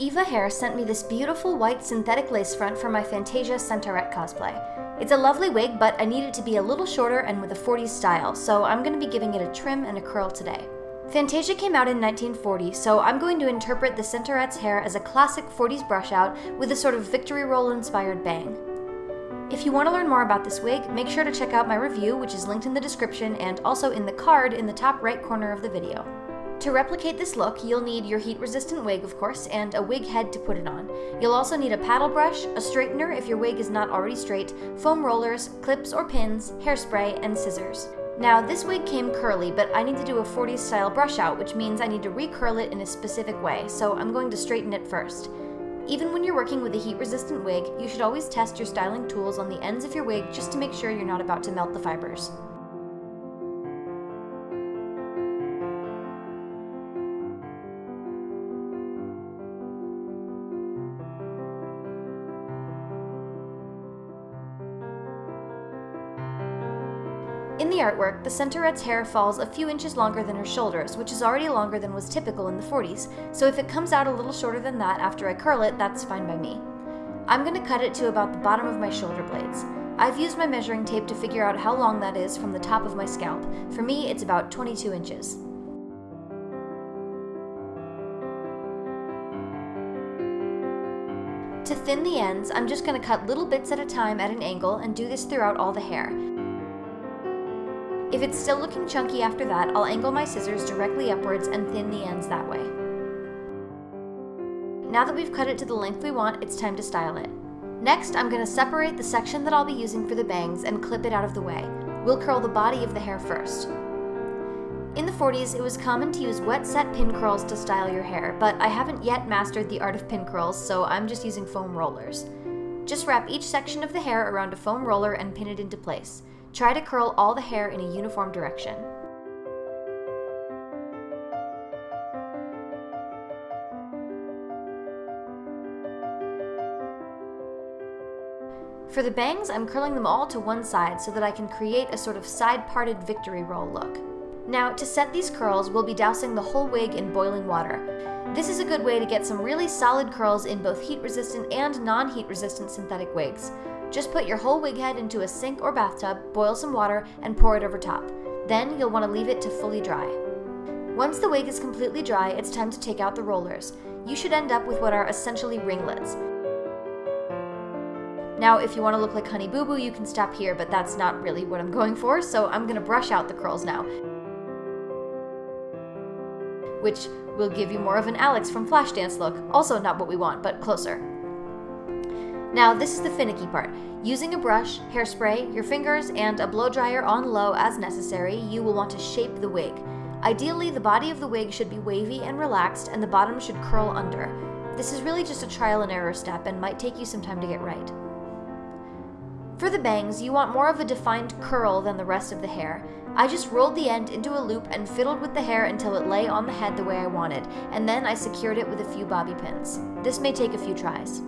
Eva Hair sent me this beautiful white synthetic lace front for my Fantasia Centaurette cosplay. It's a lovely wig, but I need it to be a little shorter and with a 40s style, so I'm going to be giving it a trim and a curl today. Fantasia came out in 1940, so I'm going to interpret the Centaurette's hair as a classic 40s brush out with a sort of victory roll inspired bang. If you want to learn more about this wig, make sure to check out my review, which is linked in the description and also in the card in the top right corner of the video. To replicate this look, you'll need your heat-resistant wig, of course, and a wig head to put it on. You'll also need a paddle brush, a straightener if your wig is not already straight, foam rollers, clips or pins, hairspray, and scissors. Now, this wig came curly, but I need to do a 40s style brush out, which means I need to recurl it in a specific way, so I'm going to straighten it first. Even when you're working with a heat-resistant wig, you should always test your styling tools on the ends of your wig just to make sure you're not about to melt the fibers. In the artwork, the Centaurette's hair falls a few inches longer than her shoulders, which is already longer than was typical in the 40s, so if it comes out a little shorter than that after I curl it, that's fine by me. I'm going to cut it to about the bottom of my shoulder blades. I've used my measuring tape to figure out how long that is from the top of my scalp. For me, it's about 22 inches. To thin the ends, I'm just going to cut little bits at a time at an angle and do this throughout all the hair. If it's still looking chunky after that, I'll angle my scissors directly upwards and thin the ends that way. Now that we've cut it to the length we want, it's time to style it. Next, I'm going to separate the section that I'll be using for the bangs and clip it out of the way. We'll curl the body of the hair first. In the 40s, it was common to use wet set pin curls to style your hair, but I haven't yet mastered the art of pin curls, so I'm just using foam rollers. Just wrap each section of the hair around a foam roller and pin it into place. Try to curl all the hair in a uniform direction. For the bangs, I'm curling them all to one side so that I can create a sort of side-parted victory roll look. Now, to set these curls, we'll be dousing the whole wig in boiling water. This is a good way to get some really solid curls in both heat-resistant and non-heat resistant synthetic wigs. Just put your whole wig head into a sink or bathtub, boil some water, and pour it over top. Then you'll want to leave it to fully dry. Once the wig is completely dry, it's time to take out the rollers. You should end up with what are essentially ringlets. Now, if you want to look like Honey Boo Boo, you can stop here, but that's not really what I'm going for, so I'm going to brush out the curls now. Which will give you more of an Alex from Flashdance look. Also not what we want, but closer. Now, this is the finicky part. Using a brush, hairspray, your fingers, and a blow dryer on low as necessary, you will want to shape the wig. Ideally, the body of the wig should be wavy and relaxed, and the bottom should curl under. This is really just a trial and error step and might take you some time to get right. For the bangs, you want more of a defined curl than the rest of the hair. I just rolled the end into a loop and fiddled with the hair until it lay on the head the way I wanted, and then I secured it with a few bobby pins. This may take a few tries.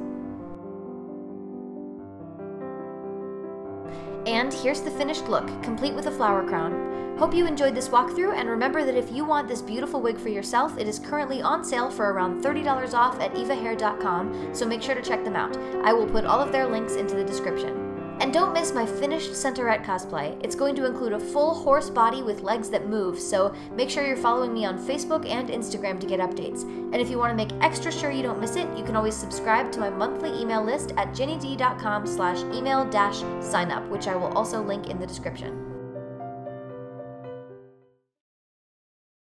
And here's the finished look, complete with a flower crown. Hope you enjoyed this walkthrough, and remember that if you want this beautiful wig for yourself, it is currently on sale for around $30 off at evahair.com, so make sure to check them out. I will put all of their links into the description. And don't miss my finished Centaurette cosplay. It's going to include a full horse body with legs that move, so make sure you're following me on Facebook and Instagram to get updates. And if you want to make extra sure you don't miss it, you can always subscribe to my monthly email list at ginnydi.com slash email dash sign up, which I will also link in the description.